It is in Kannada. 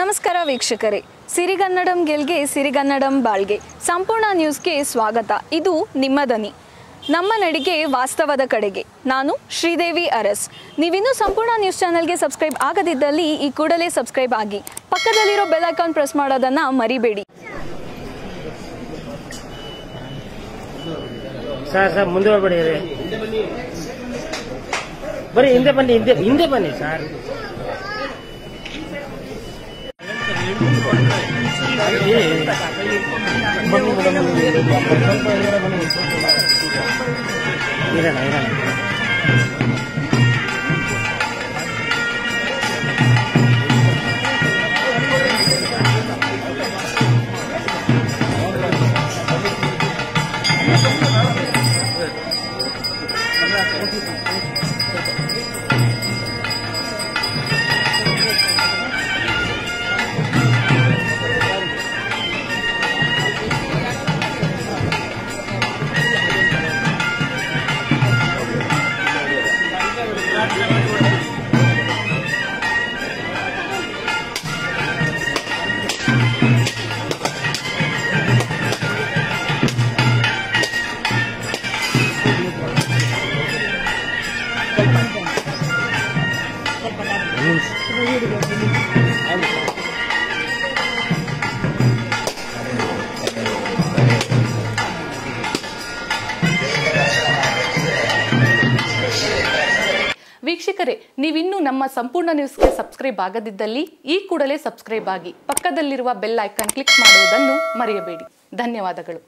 ನಮಸ್ಕಾರ ವೀಕ್ಷಕರೇ. ಸಿರಿಗನ್ನಡಂ ಗೆಲ್ಗೆ, ಸಿರಿಗನ್ನಡಂ ಬಾಳ್ಗೆ. ಸಂಪೂರ್ಣ ನ್ಯೂಸ್ಗೆ ಸ್ವಾಗತ. ಇದು ನಿಮ್ಮ ದನಿ ನಮ್ಮ ನಡಿಗೆ ವಾಸ್ತವದ ಕಡೆಗೆ. ನಾನು ಶ್ರೀದೇವಿ ಅರಸ್. ನೀವಿನ್ನೂ ಸಂಪೂರ್ಣ ನ್ಯೂಸ್ ಚಾನಲ್ಗೆ ಸಬ್ಸ್ಕ್ರೈಬ್ ಆಗದಿದ್ದಲ್ಲಿ ಈ ಕೂಡಲೇ ಸಬ್ಸ್ಕ್ರೈಬ್ ಆಗಿ. ಪಕ್ಕದಲ್ಲಿರೋ ಬೆಲ್ ಐಕಾನ್ ಪ್ರೆಸ್ ಮಾಡೋದನ್ನ ಮರಿಬೇಡಿ. ಸರ್ ಸರ್, ಮುಂದೆ ಬರೀ ಹಿಂದೆ ಬನ್ನಿ, ಹಿಂದೆ Mira, mira, mira. Vamos. ವೀಕ್ಷಕರೇ, ನೀವಿನ್ನೂ ನಮ್ಮ ಸಂಪೂರ್ಣ ನ್ಯೂಸ್ಗೆ ಸಬ್ಸ್ಕ್ರೈಬ್ ಆಗದಿದ್ದಲ್ಲಿ ಈ ಕೂಡಲೇ ಸಬ್ಸ್ಕ್ರೈಬ್ ಆಗಿ ಪಕ್ಕದಲ್ಲಿರುವ ಬೆಲ್ ಐಕಾನ್ ಕ್ಲಿಕ್ ಮಾಡುವುದನ್ನು ಮರೆಯಬೇಡಿ. ಧನ್ಯವಾದಗಳು.